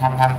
thăm thăm